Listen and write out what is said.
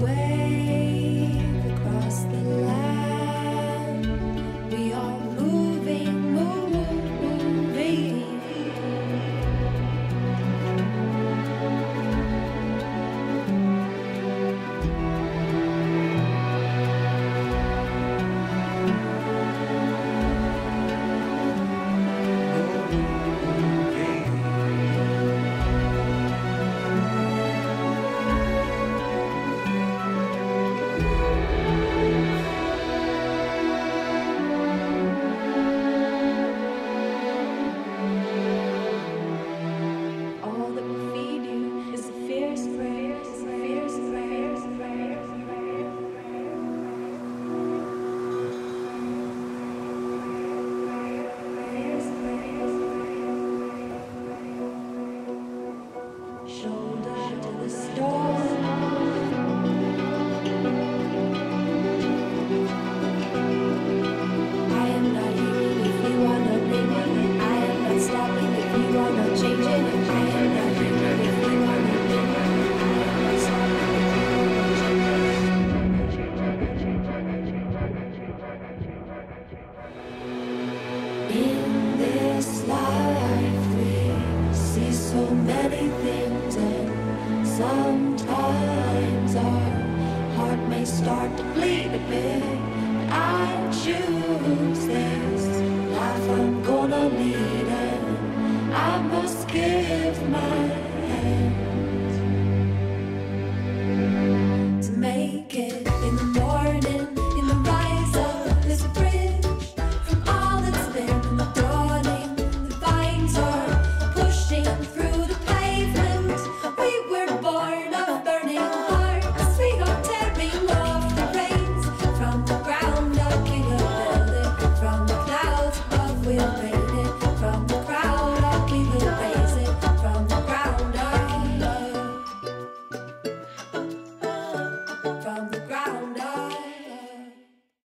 away. the storm. start to bleed a bit. I choose this life I'm gonna lead it. I must give my